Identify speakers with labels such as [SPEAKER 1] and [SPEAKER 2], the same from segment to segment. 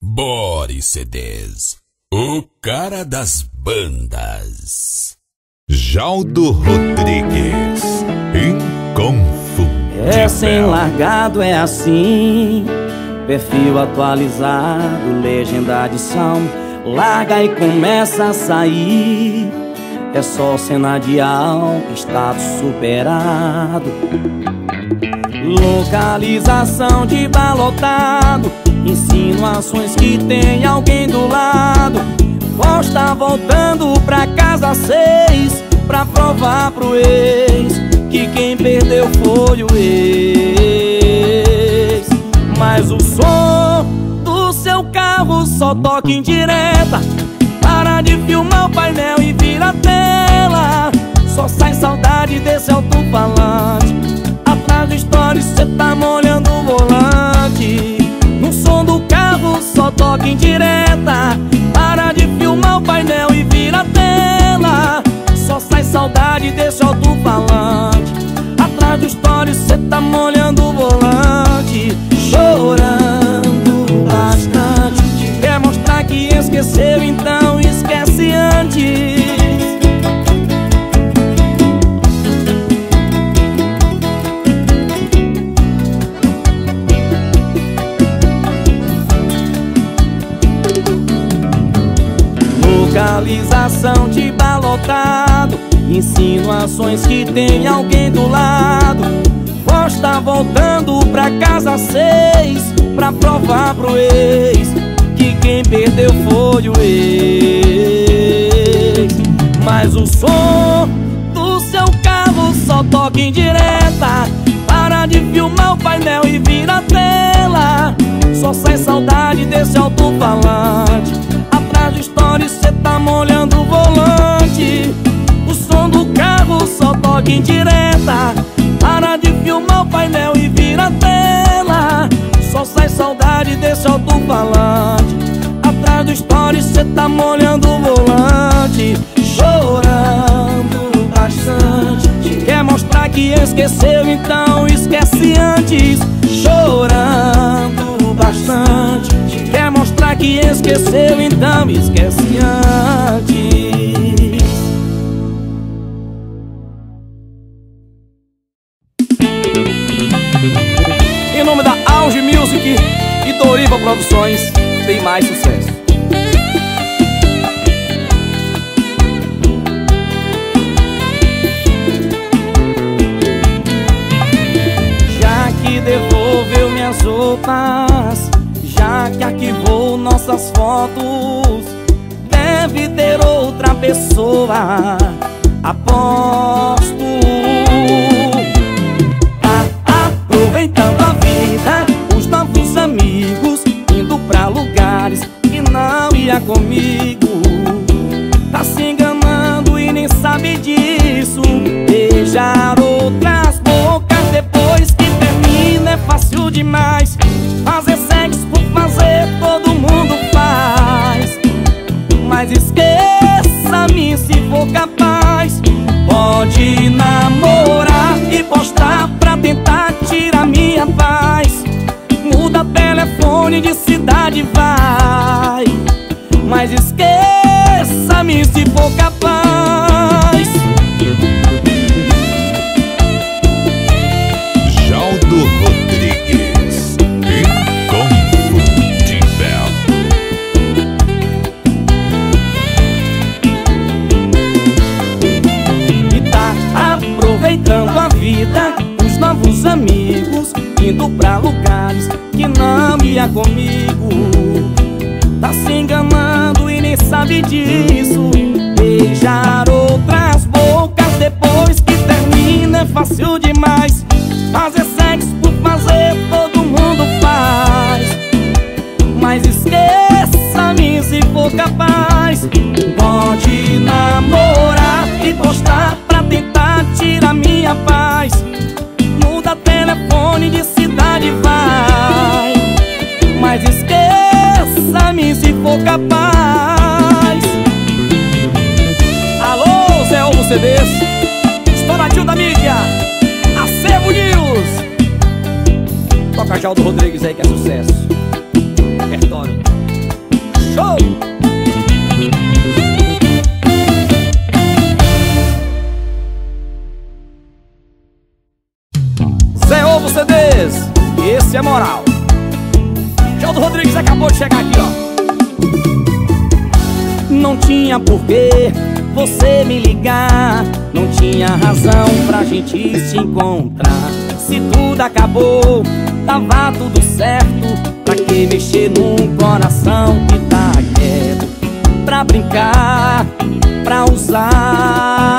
[SPEAKER 1] Boris CDs, o cara das bandas.
[SPEAKER 2] Jaldo Rodrigues, inconfundível.
[SPEAKER 3] É sem largado, é assim. Perfil atualizado, legenda adição. Larga e começa a sair. É só cena de álcool, status superado. Localização de balotado. Insinuações que tem alguém do lado. Posta voltando pra casa seis Pra provar pro ex Que quem perdeu foi o ex. Mas o som do seu carro só toca em direta. Para de filmar o painel e vira a tela. Só sai saudade desse alto-falante. Atrás do story cê tá molhando o volante som do carro só toca em direta. Para de filmar o painel e vira a tela. Só sai saudade desse alto-falante. Atrás do story cê tá molhando o volante. Chorando bastante. Quer mostrar que esqueceu, então esquece antes Localização de balotado. Insinuações que tem alguém do lado. Posta voltando pra casa seis Pra provar pro ex Que quem perdeu foi o ex. Mas o som do seu carro só toca em direta. Para de filmar o painel e vira tela. Só sai saudade desse alto-falante Story cê tá molhando o volante. O som do carro só toca em direta. Para de filmar o painel e vira a tela. Só sai saudade desse alto-falante. Atrás do story cê tá molhando o volante. Chorando bastante. Quer mostrar que esqueceu, então esquece antes. Chorando bastante Quer mostrar que esqueceu, então esquece antes Em nome da Auge Music e Doriva Produções, tem mais sucesso. Já que devolveu minhas roupas, que arquivou nossas fotos, deve ter outra pessoa. Aposto. Tá aproveitando a vida, os novos amigos, indo pra lugares que não ia comigo. Tá se enganando e nem sabe disso. Beijar Mas esqueça-me se for capaz. Pode namorar e postar pra tentar tirar minha paz. Muda telefone de cidade, vai. Mas esqueça-me se for capaz. Pra lugares que não ia comigo. Tá se enganando e nem sabe disso. Beijar outras bocas depois que termina é fácil demais. Fazer sexo por fazer todo mundo faz. Mas esqueça-me se for capaz. Pode namorar e postar pra tentar tirar minha paz. Muda telefone de vai. Mas esqueça-me se for capaz. Alô, Zé Ovo CDs Estouradinho da mídia. Acervo News. Toca Jaldo Rodrigues aí que é sucesso tinha porquê você me ligar. Não tinha razão pra gente se encontrar. Se tudo acabou, tava tudo certo. Pra que mexer num coração que tá quieto? Pra brincar, pra usar.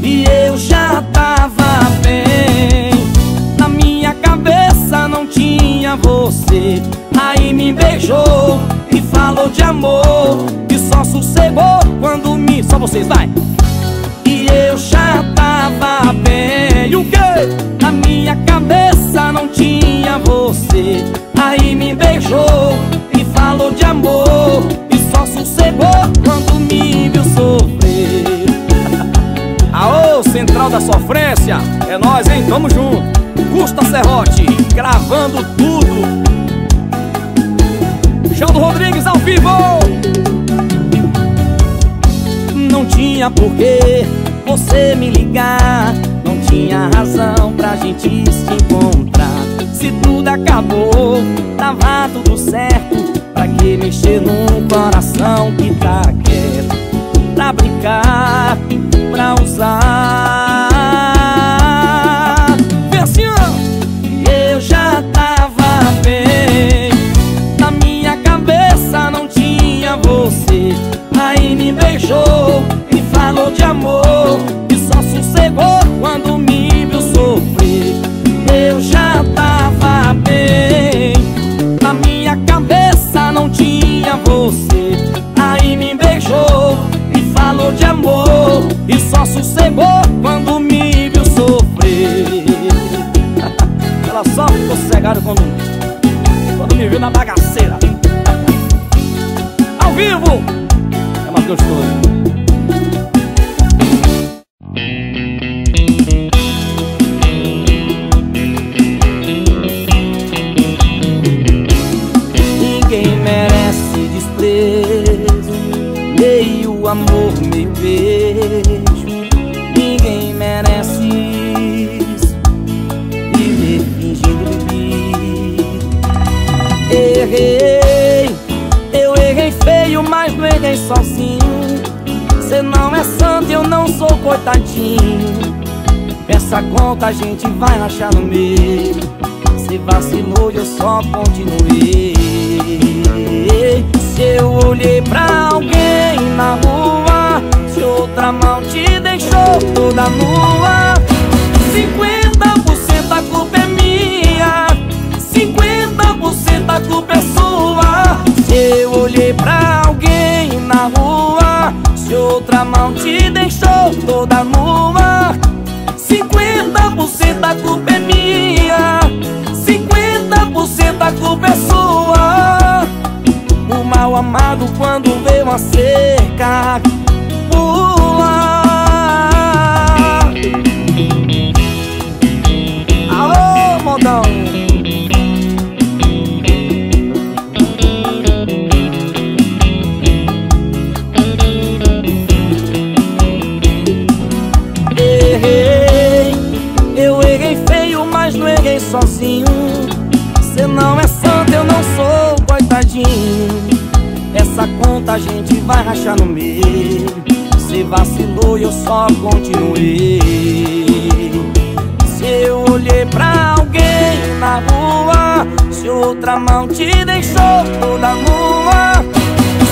[SPEAKER 3] E eu já tava bem. Na minha cabeça não tinha você Aí me beijou e falou de amor E só sossegou quando me... Só vocês, vai! E eu já tava bem O quê? Na minha cabeça não tinha você Aí me beijou e falou de amor E só sossegou quando me viu sofrer Aô, Central da Sofrência É nós, hein? Tamo junto Custa Serrote, gravando tudo Jaldo Rodrigues ao vivo. Não tinha porquê você me ligar. Não tinha razão pra gente se encontrar. Se tudo acabou, tava tudo certo. Pra que mexer num coração que tá quieto? Pra brincar, pra usar Aí me beijou e falou de amor. E só sossegou quando me viu sofrer. Eu já tava bem. Na minha cabeça não tinha você. Aí me beijou e falou de amor. E só sossegou quando me viu sofrer. Ela só ficou quando, quando a gente vai rachar no meio. Cê vacilou eu só continuei. Se eu olhei pra alguém na rua Se outra mão te deixou toda nua. 50% a culpa é minha. 50% a culpa é sua. Se eu olhei pra alguém na rua Se outra mão te deixou toda nua 50% a culpa é minha. 50% a culpa é sua. O mal amado quando vê uma cerca pula. Alô, modão errei sozinho. Cê não é santo, eu não sou coitadinho. Essa conta a gente vai rachar no meio. Cê vacilou e eu só continuei. Se eu olhei pra alguém na rua Se outra mão te deixou toda nua.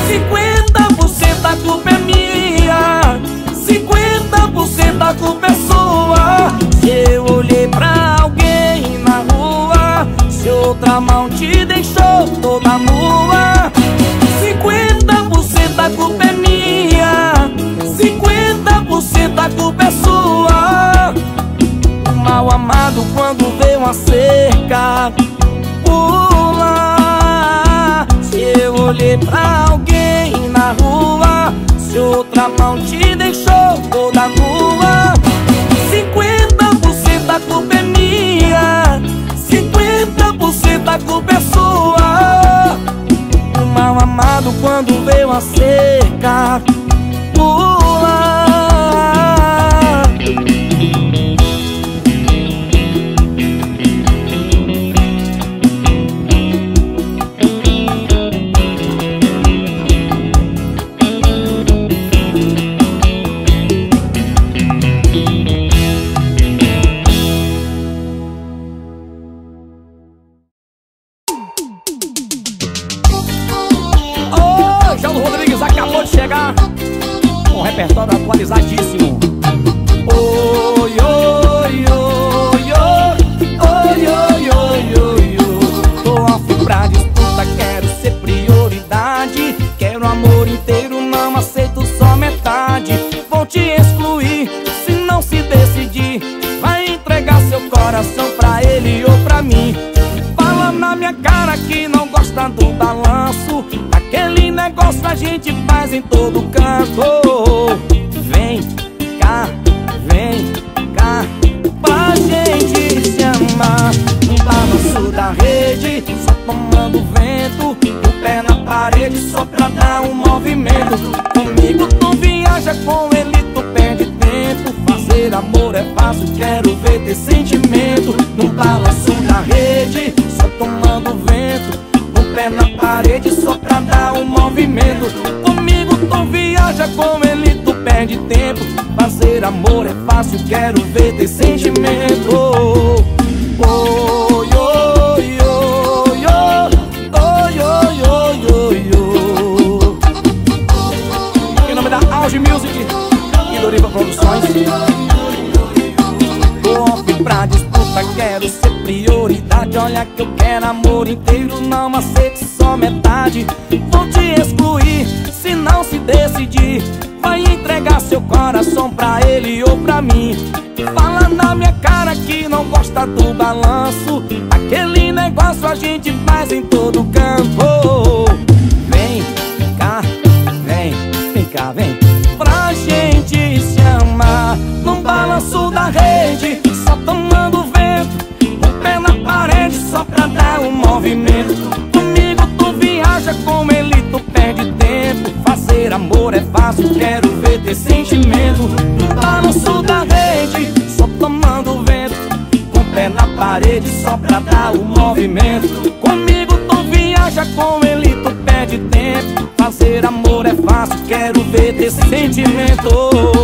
[SPEAKER 3] 50% a culpa é minha. 50% a culpa é sua. Se eu olhei pra Se outra mão te deixou toda nua. 50% a culpa é minha. 50% a culpa é sua. Mal amado quando vê uma cerca Pula. Se eu olhei pra alguém na rua Se outra mão te deixou toda nua. 50% a culpa é minha 50% a culpa é sua O mal amado quando vê uma cerca gente faz em todo canto. Vem cá, vem cá Pra gente se amar. No balanço da rede Só tomando vento. O pé na parede só pra dar um movimento. Comigo tu viaja, com ele tu perde tempo. Fazer amor é fácil, quero ver ter sentimento. No balanço da rede Só tomando vento. O pé na parede só pra dar um movimento perde tempo. Fazer amor é fácil, quero ver ter sentimento. Oi, oi, oi, oi, oi, oi, oi, oi Em nome da Auge Music e Doriva Produções. Off pra disputa, quero ser prioridade. Olha que eu quero amor inteiro, não aceito só metade gosta do balanço. Aquele negócio a gente faz em todo canto. Vem cá, vem, vem cá, vem. Pra gente se amar Num balanço da rede pra dar o movimento. Comigo tu viaja, com ele tu perde tempo. Fazer amor é fácil, quero ver ter sentimento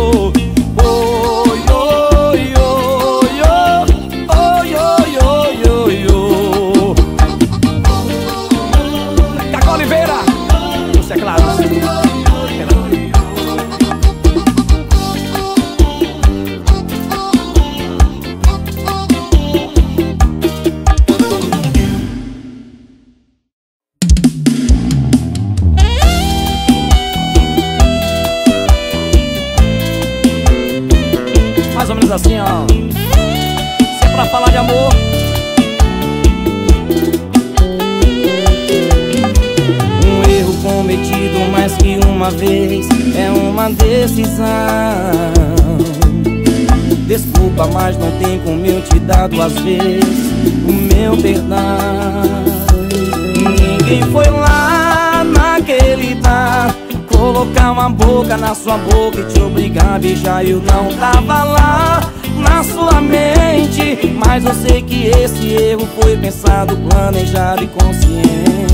[SPEAKER 3] na sua boca e te obrigar a beijar Eu não tava lá na sua mente. Mas eu sei que esse erro foi pensado, planejado e consciente.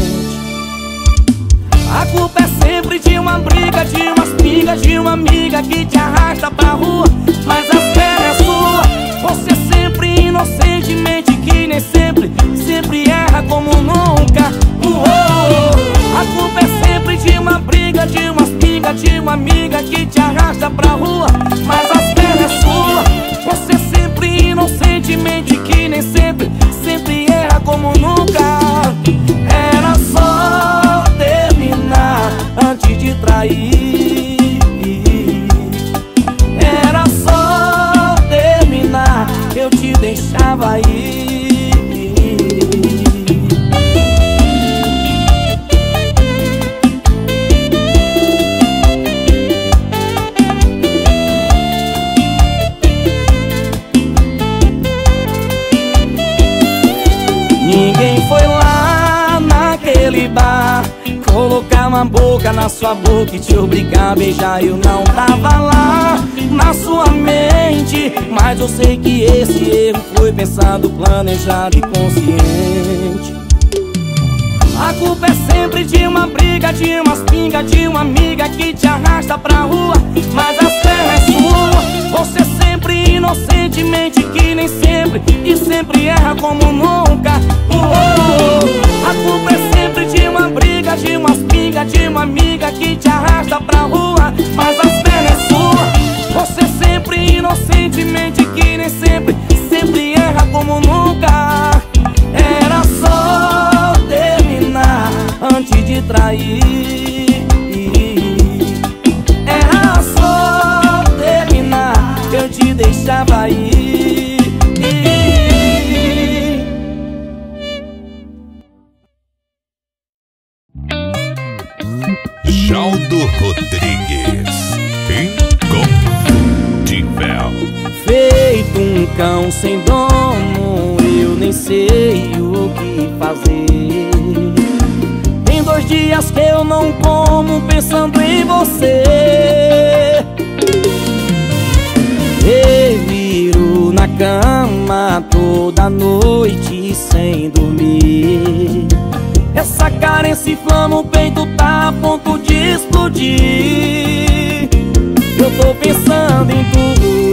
[SPEAKER 3] A culpa é sempre de uma briga, de umas pingas De uma amiga que te arrasta pra rua. Mas a pena é sua. Você sempre inocentemente que nem sempre Sempre erra como nunca! A culpa é sempre de uma briga, de De uma amiga que te arrasta pra rua Mas a pena é sua Você sempre inocentemente que nem sempre Sempre erra como nunca boca na sua boca e te obrigar a beijar. Eu não tava lá na sua mente Mas eu sei que esse erro foi pensado, planejado e consciente. A culpa é sempre de uma briga, de umas pingas De uma amiga que te arrasta pra rua Mas a terra é sua. Você sempre inocentemente que nem sempre E sempre erra como nunca. Uou! A culpa é uma briga, de umas pingas, de uma amiga que te arrasta pra rua Mas a pernas é sua Você sempre inocentemente que nem sempre Sempre erra como nunca. Era só terminar antes de trair. Era
[SPEAKER 2] só terminar que
[SPEAKER 3] eu te deixava ir. Cão sem dono, eu nem sei o que fazer. Tem dois dias que eu não como pensando em você. Reviro na cama toda noite sem dormir. Essa carência inflama o peito, tá a ponto de explodir. Eu tô pensando em tudo.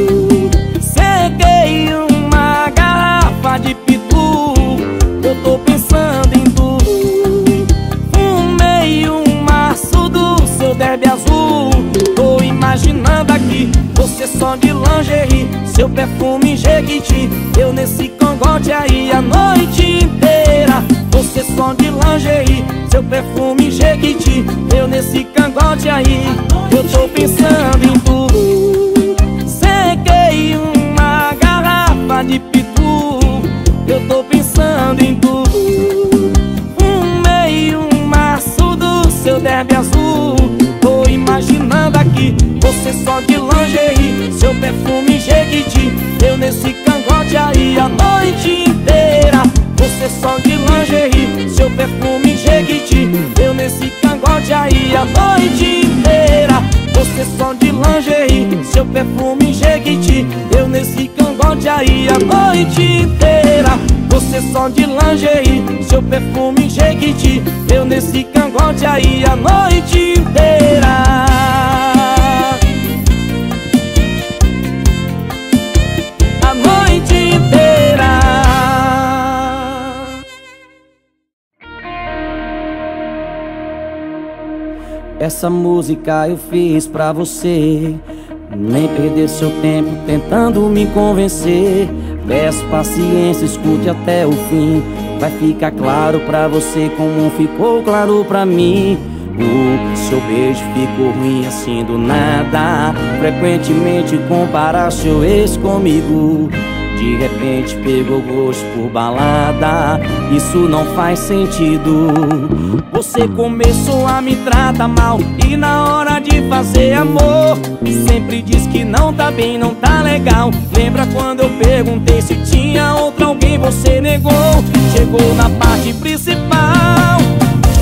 [SPEAKER 3] Só de lingerie, seu perfume jequiti. Eu nesse cangote aí a noite inteira. Você só de lingerie, seu perfume jequiti. Eu nesse cangote aí, eu tô pensando em tudo. Sequei uma garrafa de pitu. Eu tô pensando em tudo. Fumei um maço do seu derby azul. Tô imaginando aqui, só de lingerie. Seu perfume jequiti Eu nesse cangote aí a noite inteira. Você só de lingerie, seu perfume jequiti Eu nesse cangote aí a noite inteira. Você só de lingerie, seu perfume jequiti Eu nesse cangote aí a noite inteira. Você só de lingerie, seu perfume jequiti Eu nesse cangote aí a noite inteira Essa música eu fiz pra você. Nem perder seu tempo tentando me convencer. Peço paciência, escute até o fim. Vai ficar claro pra você como ficou claro pra mim. O seu beijo ficou ruim assim do nada. Frequentemente compara seu ex comigo de repente pegou gosto por balada. Isso não faz sentido. Você começou a me tratar mal E na hora de fazer amor Sempre diz que não tá bem, não tá legal. Lembra quando eu perguntei se tinha outro alguém? Você negou. Chegou na parte principal.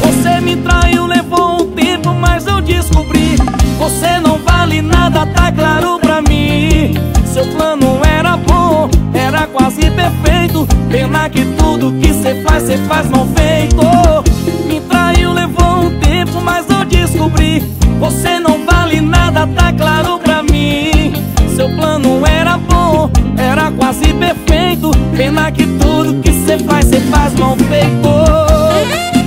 [SPEAKER 3] Você me traiu, levou um tempo Mas eu descobri. Você não vale nada, tá claro pra mim. Seu plano era bom era quase perfeito. Pena que tudo que cê faz, cê faz mal feito. Me traiu, levou um tempo, mas eu descobri Você não vale nada, tá claro pra mim. Seu plano era bom, era quase perfeito. Pena que tudo que cê faz, cê faz mal feito.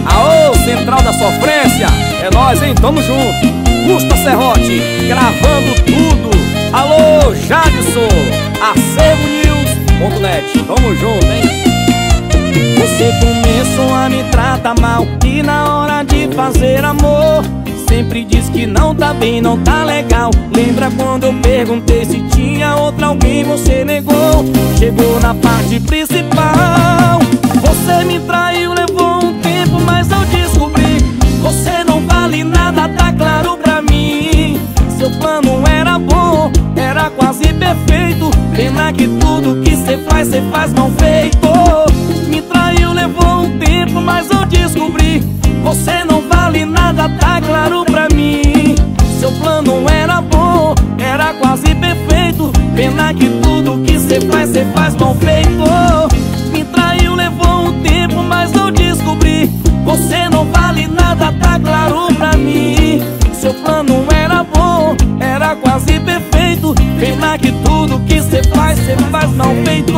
[SPEAKER 3] Aô, Central da Sofrência, é nós, hein? Tamo junto. Custa Serrote, gravando tudo. Alô, Jadson, Acervo News.net Tamo junto, hein? Você começou a me tratar mal E na hora de fazer amor Sempre diz que não tá bem, não tá legal Lembra quando eu perguntei se tinha outra alguém Você negou, chegou na parte principal faz, cê faz mal feito. Me traiu, levou um tempo, mas eu descobri Você não vale nada, tá claro pra mim. Seu plano era bom, era quase perfeito. Pena que tudo que cê faz, cê faz mal feito cê faz, mal feito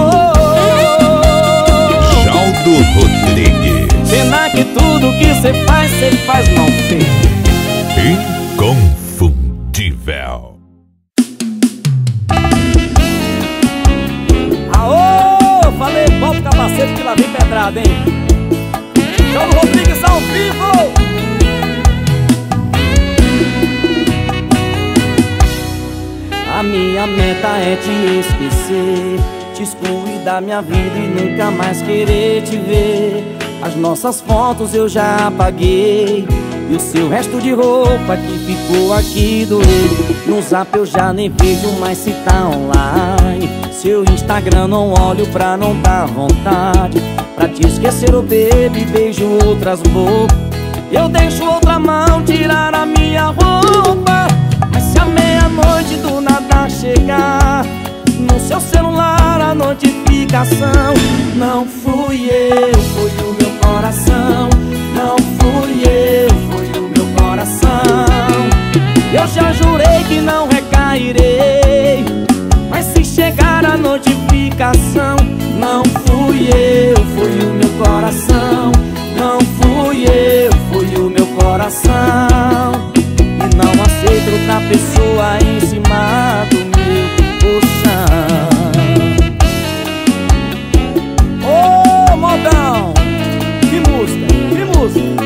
[SPEAKER 2] Jaldo Rodrigues.
[SPEAKER 3] Pena que tudo que cê faz, cê faz mal feito
[SPEAKER 2] Inconfundível.
[SPEAKER 3] Aô, falei, bota o capacete que lá vem pedrada, hein meta é te esquecer Te excluir da minha vida e nunca mais querer te ver. As nossas fotos eu já apaguei E o seu resto de roupa que ficou aqui doeu. No zap eu já nem vejo mais se tá online. Seu Instagram não olho pra não dar vontade. Pra te esquecer o baby, beijo outras bocas. Eu deixo outra mão tirar a minha roupa a meia-noite do nada chegar No seu celular a notificação Não fui eu, foi pessoa em cima do meu colchão Ô, oh, modão! Que música, que música!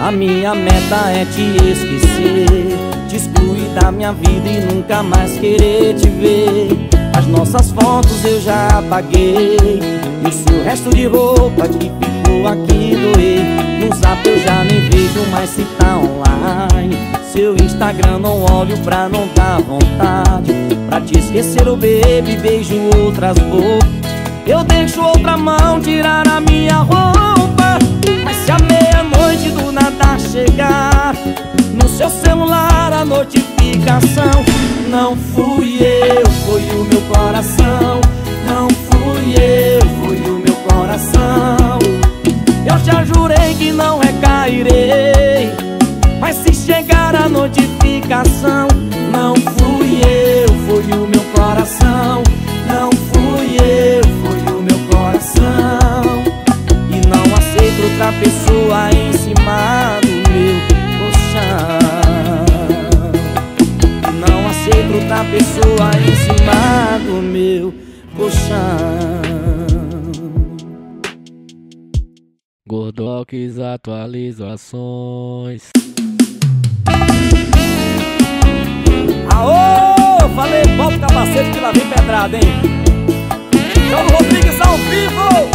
[SPEAKER 3] A minha meta é te esquecer Te excluir da minha vida e nunca mais querer te ver nossas fotos eu já apaguei. E o seu resto de roupa que ficou aqui doer. No zap eu já nem vejo mais se tá online. Seu Instagram não olho pra não dar vontade. Pra te esquecer o baby, beijo outras bocas Eu deixo outra mão tirar a minha roupa. Mas se a meia-noite do nada chegar No seu celular a notificação Não fui eu, foi o meu coração. Não fui eu, foi o meu coração. Eu já jurei que não recairei Mas se chegar a notificação Não fui eu, foi o meu coração. Não fui eu, foi o meu coração. E não aceito outra pessoa em cima outra pessoa em cima do meu colchão
[SPEAKER 4] Gordox atualizações.
[SPEAKER 3] Aô, falei, bota o capacete que lá vem pedrada, hein? João Rodrigues ao vivo!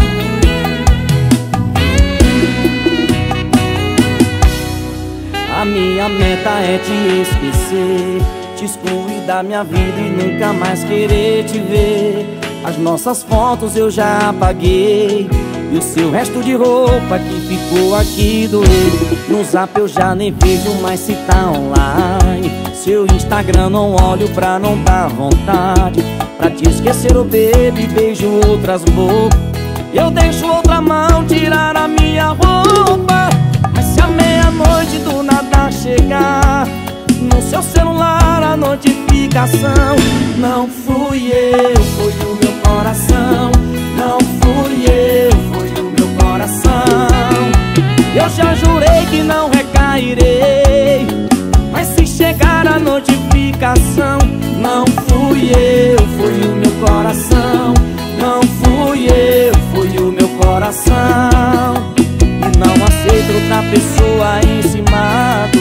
[SPEAKER 3] A minha meta é te esquecer Te excluir da minha vida e nunca mais querer te ver. As nossas fotos eu já apaguei E o seu resto de roupa que ficou aqui doeu. No zap eu já nem vejo mais se tá online. Seu Instagram não olho pra não dar vontade. Pra te esquecer o baby, beijo outras bocas. Eu deixo outra mão tirar a minha roupa. Mas se a meia-noite do nada chegar No seu celular a notificação. Não fui eu, foi o meu coração. Não fui eu, foi o meu coração. Eu já jurei que não recairei Mas se chegar a notificação Não fui eu, foi o meu coração. Não fui eu, foi o meu coração. E não aceito outra pessoa em cima do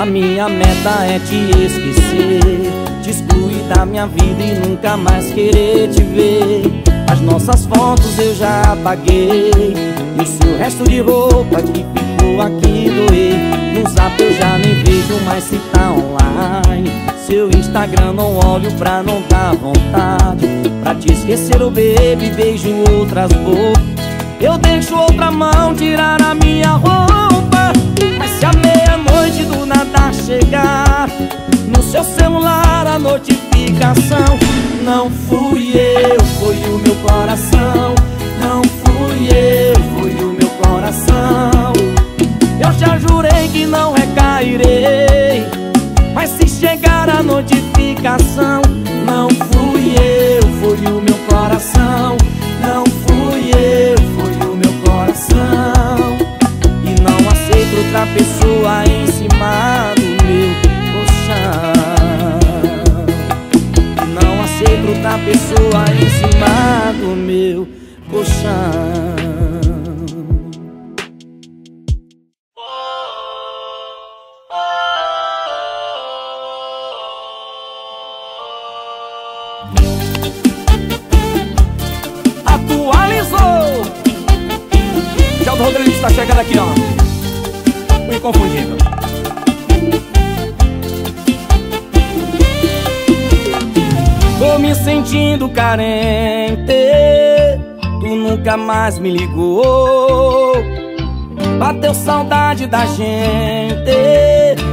[SPEAKER 3] A minha meta é te esquecer da minha vida e nunca mais querer te ver. As nossas fotos eu já apaguei E o seu resto de roupa que ficou aqui doer. No zap eu já nem vejo mais se tá online. Seu Instagram não olho pra não dar vontade. Pra te esquecer o baby, beijo outras bocas Eu deixo outra mão tirar a minha roupa. Mas se a do nada chegar. No seu celular a notificação. Não fui eu, foi o meu coração. Não fui eu, foi o meu coração. Eu já jurei que não recairei. Mas se chegar a notificação Não fui eu, foi o meu coração. Não fui eu, foi o meu coração. E ser outra pessoa em amado meu colchão Não aceito outra pessoa em cima do meu colchão Rodrigues está chegando aqui, ó. O. Tô me sentindo carente. Tu nunca mais me ligou. Bateu saudade da gente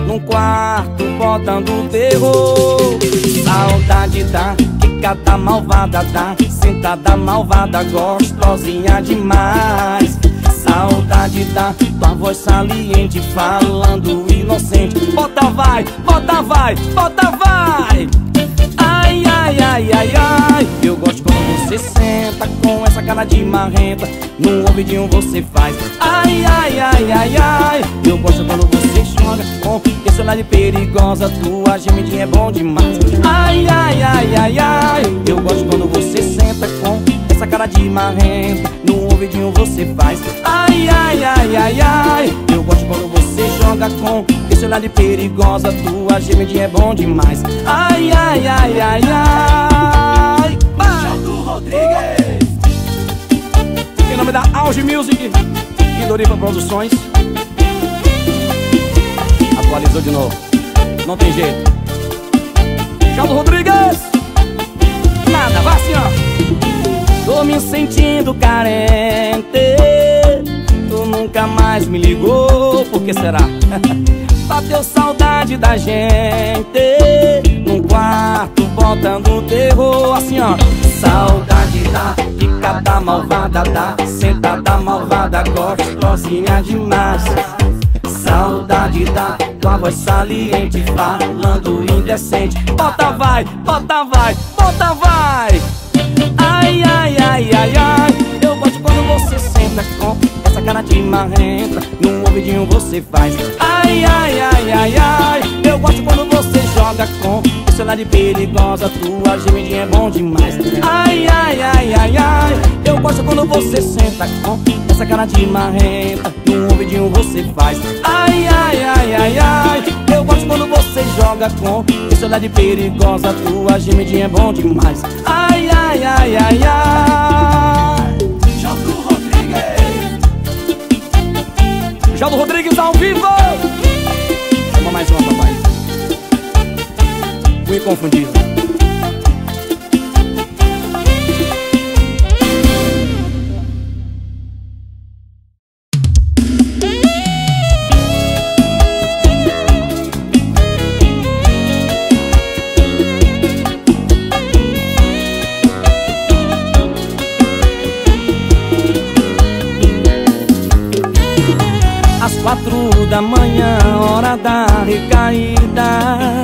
[SPEAKER 3] Num quarto botando terror. Saudade da quicada malvada da Sentada malvada gostosinha demais. Saudade da tua voz saliente Falando inocente. Bota vai, bota vai, bota vai Ai, ai, ai, ai, Eu gosto quando você senta Com essa cara de marrenta No ouvidinho você faz Ai, ai, ai, ai, ai Eu gosto quando você joga Com esse olhar de perigosa Tua gemidinha é bom demais Ai, ai, ai, ai, ai Eu gosto quando você senta Com essa cara de marrenta No ouvidinho você faz Ai, ai, ai, ai, ai Eu gosto quando você joga com esse olhar de perigosa. Tua gemidinha é bom demais. Ai, ai, ai, ai, ai. Jaldo Rodrigues. Em nome da Auge Music E Doriva Produções. Atualizou de novo. Não tem jeito. Jaldo Rodrigues. Nada, vai assim ó Tô me sentindo carente nunca mais me ligou. Por que será? Bateu saudade da gente. Num quarto botando terror. Assim ó. Saudade da picada malvada Da sentada malvada Gostosinha demais. Saudade da tua voz saliente Falando indecente. Bota vai, bota vai, bota vai. Ai, ai, ai, ai, ai você senta com essa cara de marrenta No ouvidinho você faz Ai, ai, ai, ai, ai Eu gosto quando você joga com esse olhar de perigosa Tua gemidinha é bom demais Ai, ai, ai, ai, ai Eu gosto quando você senta com essa cara de marrenta No ouvidinho você faz Ai, ai, ai, ai, ai Eu gosto quando você joga com esse olhar de perigosa Tua gemidinha é bom demais Ai, ai, ai, ai, ai Jaldo Rodrigues ao vivo! Chama mais uma, papai. O inconfundível hora da recaída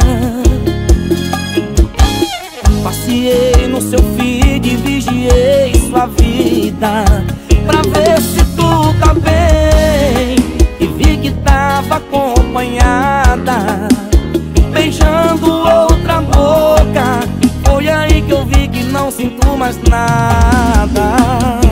[SPEAKER 3] Passei no seu feed e vigiei sua vida Pra ver se tu tá bem. E vi que tava acompanhada Beijando outra boca. Foi aí que eu vi que não sinto mais nada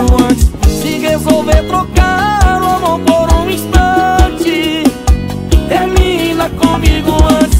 [SPEAKER 3] feito antes Se resolver trocar o amor por um instante. Termina comigo antes.